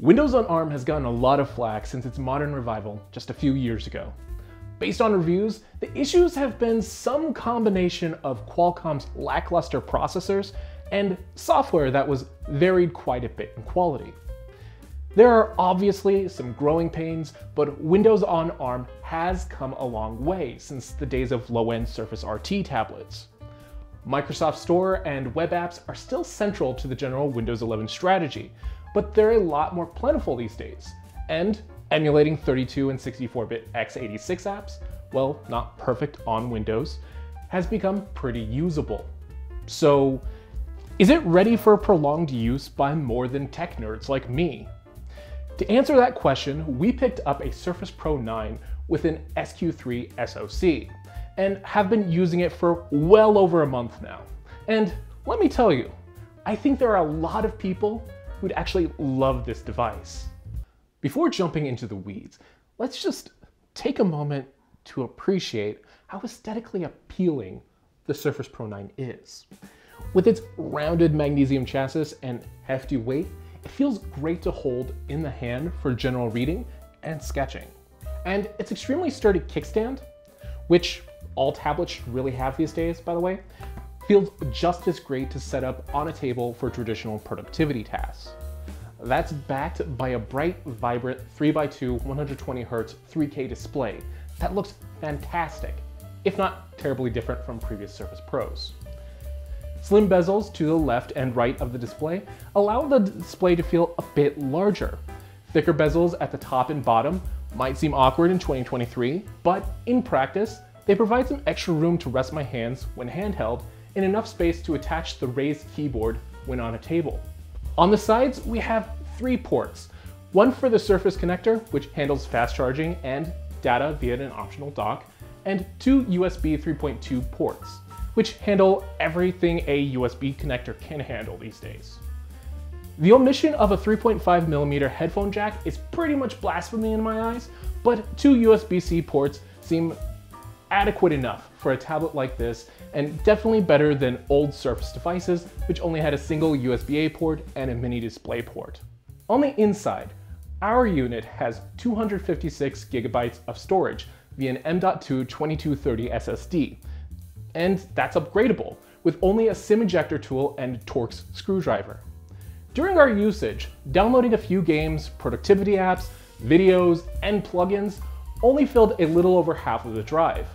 Windows on ARM has gotten a lot of flack since its modern revival just a few years ago. Based on reviews, the issues have been some combination of Qualcomm's lackluster processors and software that was varied quite a bit in quality. There are obviously some growing pains, but Windows on ARM has come a long way since the days of low-end Surface RT tablets. Microsoft Store and web apps are still central to the general Windows 11 strategy, but they're a lot more plentiful these days. And emulating 32 and 64-bit x86 apps, well, not perfect on Windows, has become pretty usable. So, is it ready for prolonged use by more than tech nerds like me? To answer that question, we picked up a Surface Pro 9 with an SQ3 SoC, and have been using it for well over a month now. And let me tell you, I think there are a lot of people who'd actually love this device. Before jumping into the weeds, let's just take a moment to appreciate how aesthetically appealing the Surface Pro 9 is. With its rounded magnesium chassis and hefty weight, it feels great to hold in the hand for general reading and sketching. And its extremely sturdy kickstand, which all tablets should really have these days, by the way, feels just as great to set up on a table for traditional productivity tasks. That's backed by a bright, vibrant 3x2 120Hz 3K display that looks fantastic, if not terribly different from previous Surface Pros. Slim bezels to the left and right of the display allow the display to feel a bit larger. Thicker bezels at the top and bottom might seem awkward in 2023, but in practice, they provide some extra room to rest my hands when handheld and enough space to attach the raised keyboard when on a table. On the sides, we have three ports. One for the Surface connector, which handles fast charging and data via an optional dock, and two USB 3.2 ports, which handle everything a USB connector can handle these days. The omission of a 3.5mm headphone jack is pretty much blasphemy in my eyes, but two USB-C ports seem adequate enough for a tablet like this and definitely better than old Surface devices which only had a single USB-A port and a mini display port. On the inside, our unit has 256 gigabytes of storage via an M.2 2230 SSD, and that's upgradable with only a SIM ejector tool and Torx screwdriver. During our usage, downloading a few games, productivity apps, videos, and plugins only filled a little over half of the drive.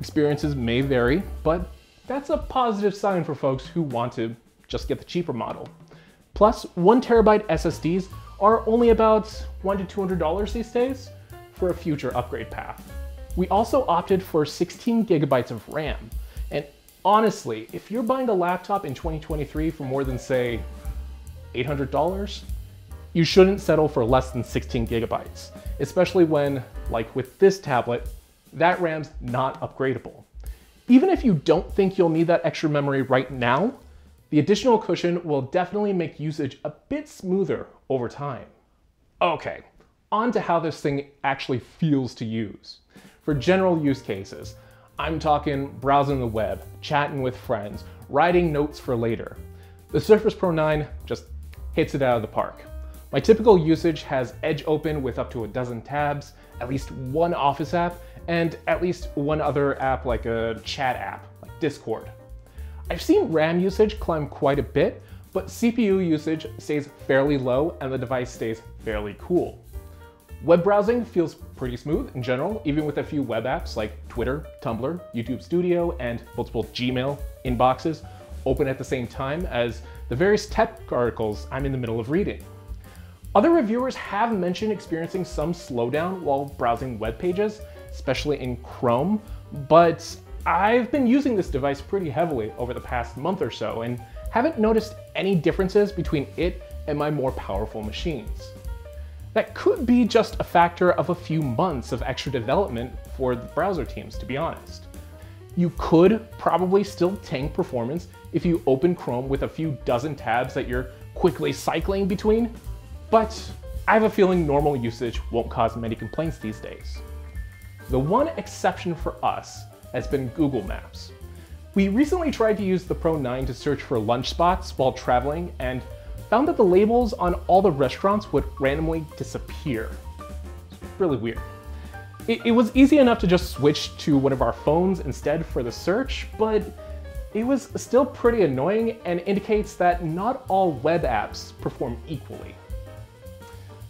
Experiences may vary, but that's a positive sign for folks who want to just get the cheaper model. Plus, one terabyte SSDs are only about one to $200 these days for a future upgrade path. We also opted for 16 gigabytes of RAM. And honestly, if you're buying a laptop in 2023 for more than say $800, you shouldn't settle for less than 16 gigabytes, especially when, like with this tablet, that RAM's not upgradable. Even if you don't think you'll need that extra memory right now, the additional cushion will definitely make usage a bit smoother over time. Okay, on to how this thing actually feels to use. For general use cases, I'm talking browsing the web, chatting with friends, writing notes for later. The Surface Pro 9 just hits it out of the park. My typical usage has Edge open with up to a dozen tabs, at least one Office app, and at least one other app like a chat app, like Discord. I've seen RAM usage climb quite a bit, but CPU usage stays fairly low and the device stays fairly cool. Web browsing feels pretty smooth in general, even with a few web apps like Twitter, Tumblr, YouTube Studio, and multiple Gmail inboxes open at the same time as the various tech articles I'm in the middle of reading. Other reviewers have mentioned experiencing some slowdown while browsing web pages, especially in Chrome, but I've been using this device pretty heavily over the past month or so and haven't noticed any differences between it and my more powerful machines. That could be just a factor of a few months of extra development for the browser teams, to be honest. You could probably still tank performance if you open Chrome with a few dozen tabs that you're quickly cycling between, but I have a feeling normal usage won't cause many complaints these days. The one exception for us has been Google Maps. We recently tried to use the Pro 9 to search for lunch spots while traveling, and found that the labels on all the restaurants would randomly disappear. It's really weird. It, it was easy enough to just switch to one of our phones instead for the search, but it was still pretty annoying and indicates that not all web apps perform equally.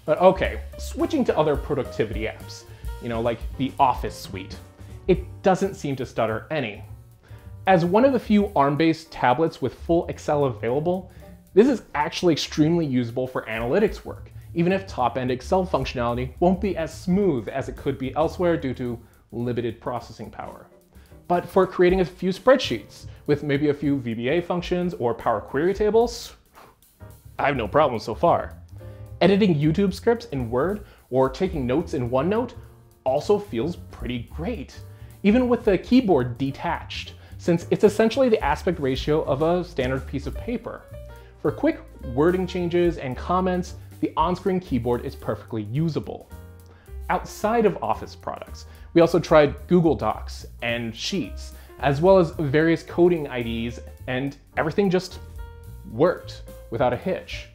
But okay, switching to other productivity apps, you know, like the Office suite, it doesn't seem to stutter any. As one of the few ARM-based tablets with full Excel available, this is actually extremely usable for analytics work, even if top-end Excel functionality won't be as smooth as it could be elsewhere due to limited processing power. But for creating a few spreadsheets with maybe a few VBA functions or Power Query tables, I have no problem so far. Editing YouTube scripts in Word or taking notes in OneNote also feels pretty great, even with the keyboard detached since it's essentially the aspect ratio of a standard piece of paper. For quick wording changes and comments, the on-screen keyboard is perfectly usable. Outside of Office products, we also tried Google Docs and Sheets, as well as various coding IDs, and everything just worked without a hitch.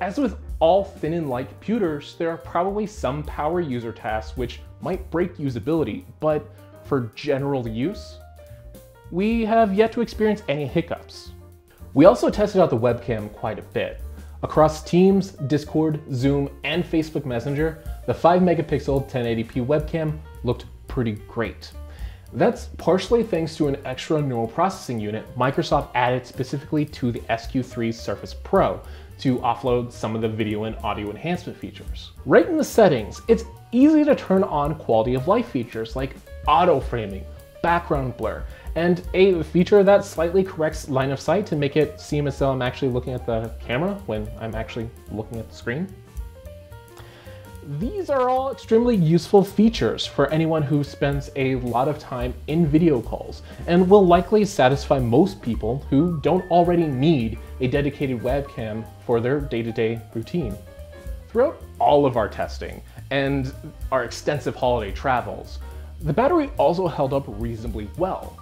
As with all thin and light computers, there are probably some power user tasks which might break usability, but for general use, we have yet to experience any hiccups. We also tested out the webcam quite a bit. Across Teams, Discord, Zoom, and Facebook Messenger, the 5 megapixel 1080p webcam looked pretty great. That's partially thanks to an extra neural processing unit Microsoft added specifically to the SQ3 Surface Pro to offload some of the video and audio enhancement features. Right in the settings, it's easy to turn on quality of life features like auto framing, background blur, and a feature that slightly corrects line of sight to make it seem as though I'm actually looking at the camera when I'm actually looking at the screen. These are all extremely useful features for anyone who spends a lot of time in video calls and will likely satisfy most people who don't already need a dedicated webcam for their day-to-day -day routine. Throughout all of our testing and our extensive holiday travels, the battery also held up reasonably well.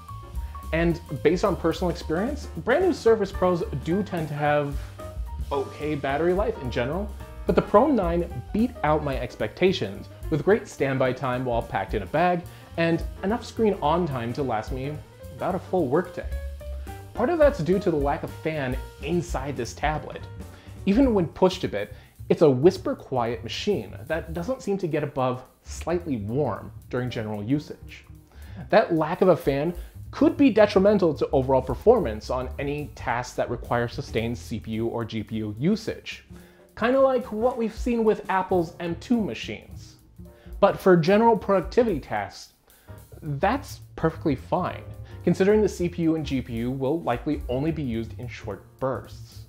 And based on personal experience, brand new Surface Pros do tend to have okay battery life in general, but the Pro 9 beat out my expectations with great standby time while packed in a bag and enough screen on time to last me about a full workday. Part of that's due to the lack of fan inside this tablet. Even when pushed a bit, it's a whisper quiet machine that doesn't seem to get above slightly warm during general usage. That lack of a fan could be detrimental to overall performance on any tasks that require sustained CPU or GPU usage, kind of like what we've seen with Apple's M2 machines. But for general productivity tasks, that's perfectly fine, considering the CPU and GPU will likely only be used in short bursts.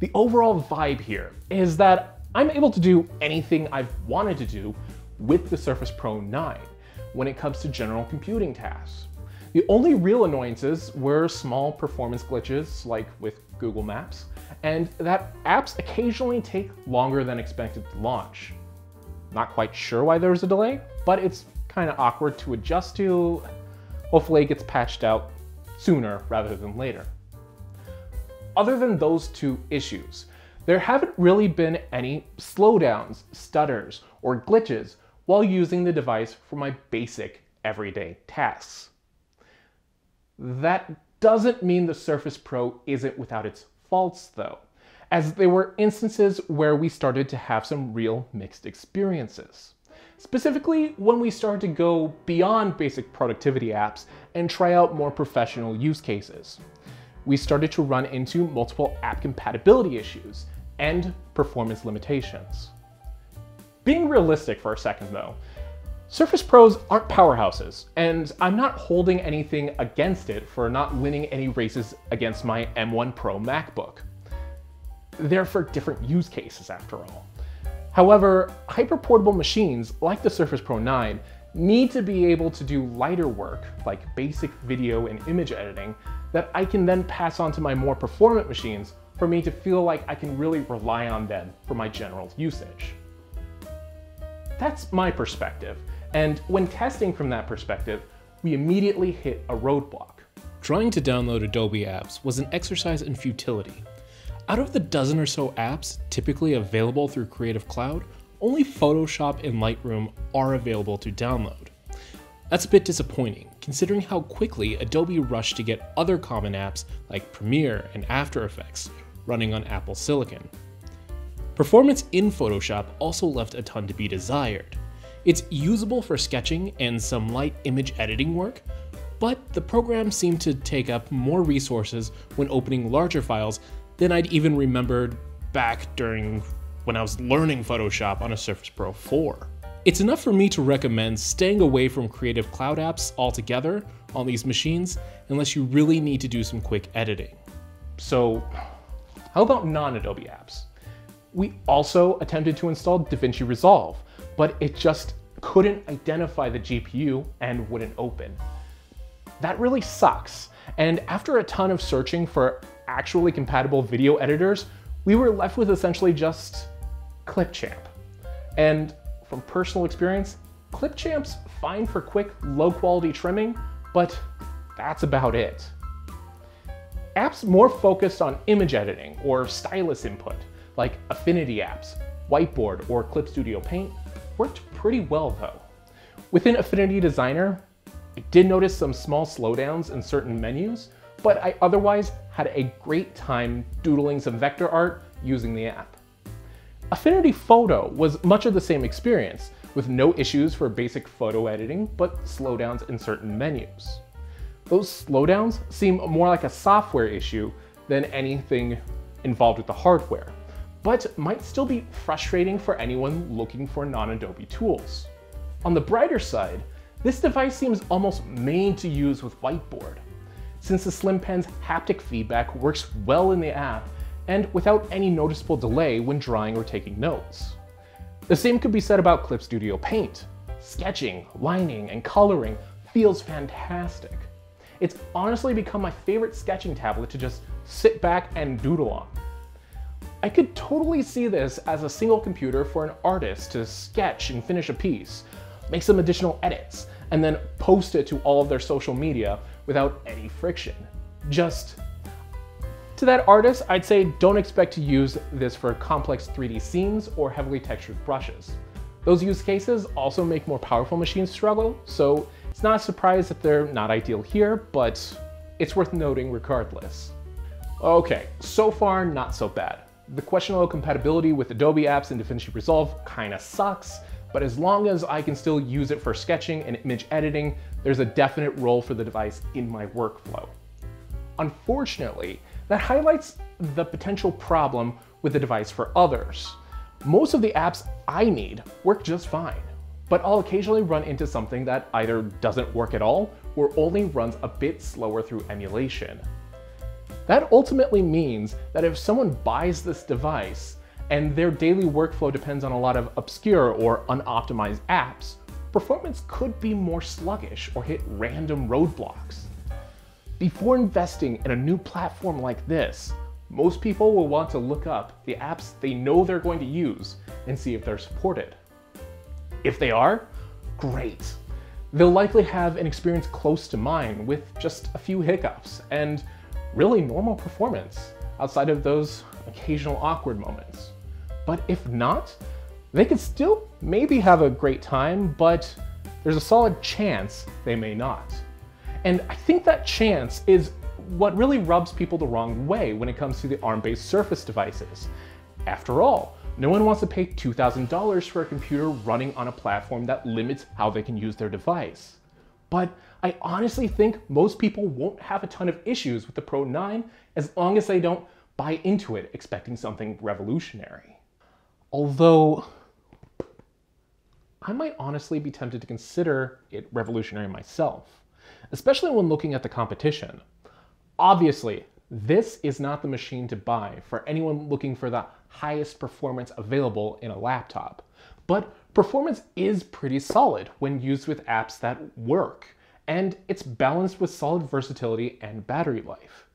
The overall vibe here is that I'm able to do anything I've wanted to do with the Surface Pro 9 when it comes to general computing tasks. The only real annoyances were small performance glitches, like with Google Maps, and that apps occasionally take longer than expected to launch. Not quite sure why there was a delay, but it's kind of awkward to adjust to. Hopefully it gets patched out sooner rather than later. Other than those two issues, there haven't really been any slowdowns, stutters, or glitches while using the device for my basic everyday tasks. That doesn't mean the Surface Pro isn't without its faults though, as there were instances where we started to have some real mixed experiences. Specifically, when we started to go beyond basic productivity apps and try out more professional use cases. We started to run into multiple app compatibility issues and performance limitations. Being realistic for a second though, Surface Pros aren't powerhouses, and I'm not holding anything against it for not winning any races against my M1 Pro MacBook. They're for different use cases after all. However, hyper-portable machines like the Surface Pro 9 need to be able to do lighter work, like basic video and image editing, that I can then pass on to my more performant machines for me to feel like I can really rely on them for my general usage. That's my perspective, and when testing from that perspective, we immediately hit a roadblock. Trying to download Adobe apps was an exercise in futility. Out of the dozen or so apps typically available through Creative Cloud, only Photoshop and Lightroom are available to download. That's a bit disappointing, considering how quickly Adobe rushed to get other common apps like Premiere and After Effects running on Apple Silicon. Performance in Photoshop also left a ton to be desired. It's usable for sketching and some light image editing work, but the program seemed to take up more resources when opening larger files than I'd even remembered back during when I was learning Photoshop on a Surface Pro 4. It's enough for me to recommend staying away from Creative Cloud apps altogether on these machines unless you really need to do some quick editing. So how about non-Adobe apps? We also attempted to install DaVinci Resolve, but it just couldn't identify the GPU and wouldn't open. That really sucks. And after a ton of searching for actually compatible video editors, we were left with essentially just Clipchamp. And from personal experience, Clipchamp's fine for quick, low quality trimming, but that's about it. Apps more focused on image editing or stylus input, like Affinity apps, Whiteboard, or Clip Studio Paint, worked pretty well though. Within Affinity Designer, I did notice some small slowdowns in certain menus, but I otherwise had a great time doodling some vector art using the app. Affinity Photo was much of the same experience, with no issues for basic photo editing, but slowdowns in certain menus. Those slowdowns seem more like a software issue than anything involved with the hardware, but might still be frustrating for anyone looking for non-Adobe tools. On the brighter side, this device seems almost made to use with Whiteboard, since the Slim Pen's haptic feedback works well in the app and without any noticeable delay when drawing or taking notes. The same could be said about Clip Studio Paint. Sketching, lining, and coloring feels fantastic. It's honestly become my favorite sketching tablet to just sit back and doodle on. I could totally see this as a single computer for an artist to sketch and finish a piece, make some additional edits, and then post it to all of their social media without any friction. Just to that artist, I'd say don't expect to use this for complex 3D scenes or heavily textured brushes. Those use cases also make more powerful machines struggle, so it's not a surprise that they're not ideal here, but it's worth noting regardless. Okay, so far not so bad. The questionable compatibility with Adobe apps and DaVinci Resolve kinda sucks, but as long as I can still use it for sketching and image editing, there's a definite role for the device in my workflow. Unfortunately, that highlights the potential problem with the device for others. Most of the apps I need work just fine, but I'll occasionally run into something that either doesn't work at all or only runs a bit slower through emulation. That ultimately means that if someone buys this device and their daily workflow depends on a lot of obscure or unoptimized apps, performance could be more sluggish or hit random roadblocks. Before investing in a new platform like this, most people will want to look up the apps they know they're going to use and see if they're supported. If they are, great. They'll likely have an experience close to mine with just a few hiccups and really normal performance outside of those occasional awkward moments. But if not, they could still maybe have a great time, but there's a solid chance they may not. And I think that chance is what really rubs people the wrong way when it comes to the ARM-based Surface devices. After all, no one wants to pay $2,000 for a computer running on a platform that limits how they can use their device. But I honestly think most people won't have a ton of issues with the Pro 9 as long as they don't buy into it expecting something revolutionary. Although, I might honestly be tempted to consider it revolutionary myself especially when looking at the competition. Obviously, this is not the machine to buy for anyone looking for the highest performance available in a laptop, but performance is pretty solid when used with apps that work, and it's balanced with solid versatility and battery life.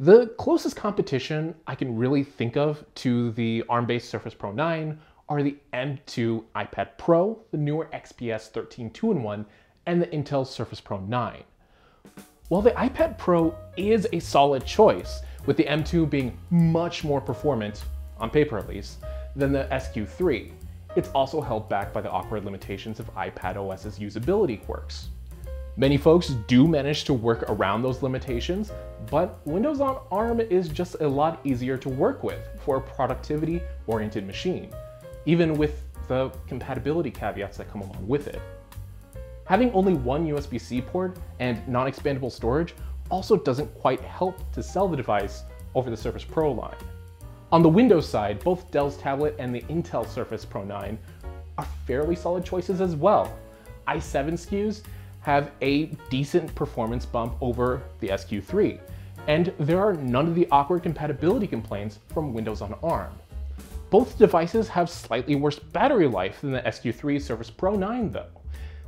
The closest competition I can really think of to the ARM-based Surface Pro 9 are the M2 iPad Pro, the newer XPS 13 2-in-1, and the Intel Surface Pro 9. While the iPad Pro is a solid choice, with the M2 being much more performant, on paper at least, than the SQ3. It's also held back by the awkward limitations of iPad OS's usability quirks. Many folks do manage to work around those limitations, but Windows on ARM is just a lot easier to work with for a productivity-oriented machine, even with the compatibility caveats that come along with it. Having only one USB-C port and non-expandable storage also doesn't quite help to sell the device over the Surface Pro line. On the Windows side, both Dell's tablet and the Intel Surface Pro 9 are fairly solid choices as well. i7 SKUs have a decent performance bump over the SQ3, and there are none of the awkward compatibility complaints from Windows on ARM. Both devices have slightly worse battery life than the SQ3 Surface Pro 9 though,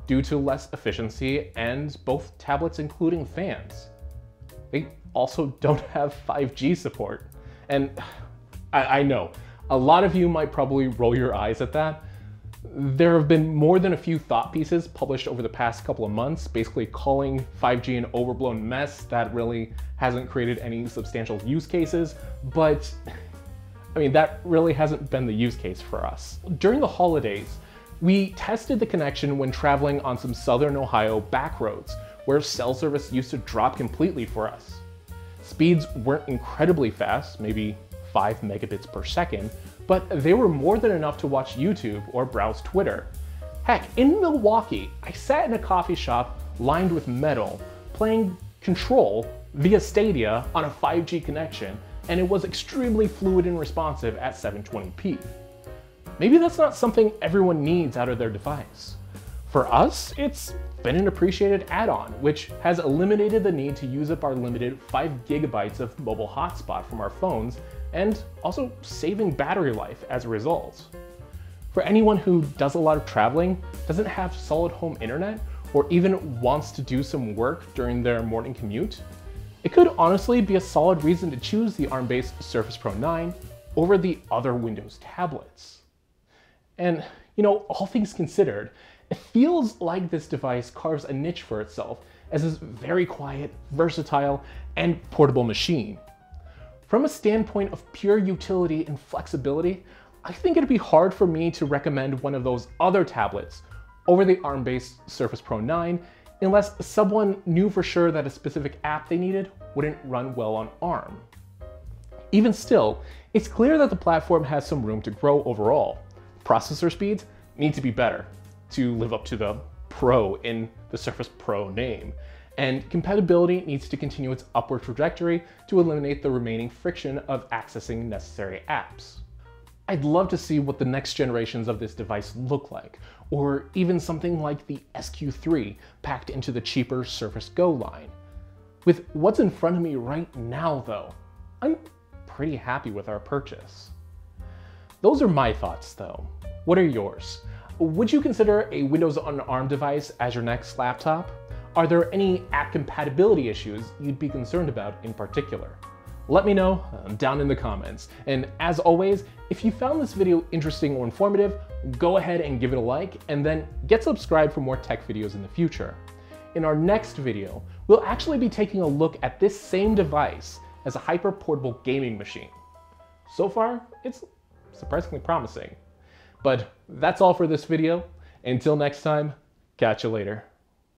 due to less efficiency and both tablets including fans. They also don't have 5G support. And I, I know, a lot of you might probably roll your eyes at that. There have been more than a few thought pieces published over the past couple of months, basically calling 5G an overblown mess that really hasn't created any substantial use cases, but I mean, that really hasn't been the use case for us. During the holidays, we tested the connection when traveling on some southern Ohio back roads, where cell service used to drop completely for us. Speeds weren't incredibly fast, maybe 5 megabits per second, but they were more than enough to watch YouTube or browse Twitter. Heck, in Milwaukee, I sat in a coffee shop lined with metal, playing Control via Stadia on a 5G connection, and it was extremely fluid and responsive at 720p. Maybe that's not something everyone needs out of their device. For us, it's been an appreciated add-on, which has eliminated the need to use up our limited 5 gigabytes of mobile hotspot from our phones, and also saving battery life as a result. For anyone who does a lot of traveling, doesn't have solid home internet, or even wants to do some work during their morning commute, it could honestly be a solid reason to choose the ARM-based Surface Pro 9 over the other Windows tablets. And, you know, all things considered, it feels like this device carves a niche for itself as this very quiet, versatile, and portable machine. From a standpoint of pure utility and flexibility, I think it'd be hard for me to recommend one of those other tablets over the ARM-based Surface Pro 9 unless someone knew for sure that a specific app they needed wouldn't run well on ARM. Even still, it's clear that the platform has some room to grow overall. Processor speeds need to be better, to live up to the Pro in the Surface Pro name. And compatibility needs to continue its upward trajectory to eliminate the remaining friction of accessing necessary apps. I'd love to see what the next generations of this device look like, or even something like the SQ3 packed into the cheaper Surface Go line. With what's in front of me right now though, I'm pretty happy with our purchase. Those are my thoughts though. What are yours? Would you consider a Windows on ARM device as your next laptop? Are there any app compatibility issues you'd be concerned about in particular? Let me know um, down in the comments. And as always, if you found this video interesting or informative, go ahead and give it a like, and then get subscribed for more tech videos in the future. In our next video, we'll actually be taking a look at this same device as a hyper-portable gaming machine. So far, it's surprisingly promising. But that's all for this video. Until next time, catch you later.